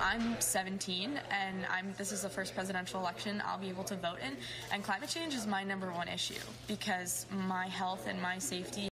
I'm 17 and I'm this is the first presidential election I'll be able to vote in and climate change is my number one issue because my health and my safety